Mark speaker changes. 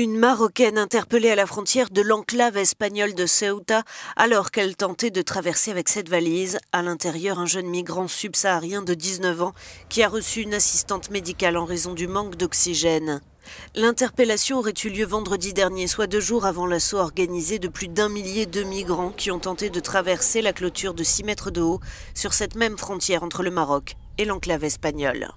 Speaker 1: Une Marocaine interpellée à la frontière de l'enclave espagnole de Ceuta alors qu'elle tentait de traverser avec cette valise. À l'intérieur, un jeune migrant subsaharien de 19 ans qui a reçu une assistante médicale en raison du manque d'oxygène. L'interpellation aurait eu lieu vendredi dernier, soit deux jours avant l'assaut organisé de plus d'un millier de migrants qui ont tenté de traverser la clôture de 6 mètres de haut sur cette même frontière entre le Maroc et l'enclave espagnole.